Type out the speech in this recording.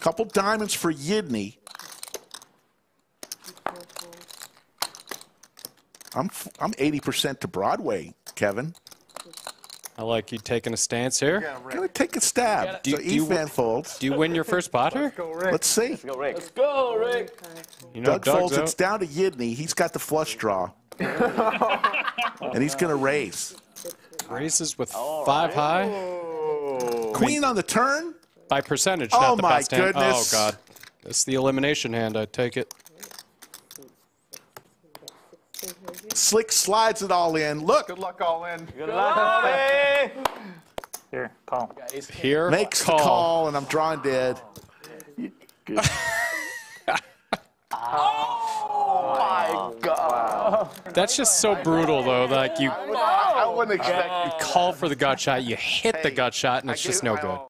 Couple diamonds for Yidney. I'm f- I'm 80% to Broadway, Kevin. I like you taking a stance here. Gonna take a stab. Do you- so do you- Ethan folds. Do you win your first pot here? Let's see. Go, Rick. Let's go, Rick. You know, Doug Doug's folds. out. It's down to Yidney. He's got the flush draw, and he's gonna raise. Races with five high oh. Queen on the turn. By percentage. Oh, not the my best hand. Oh, goodness. Oh god, it's the elimination hand. I take it. Slick slides it all in. Look, Good luck all in. Good luck, Bobby. Here, call. Here, makes the call, and I'm drawing dead. oh, My God. That's just so brutal, though. Like you I wouldn't expect call for the gut shot, you hit the gut shot, and it's just no good.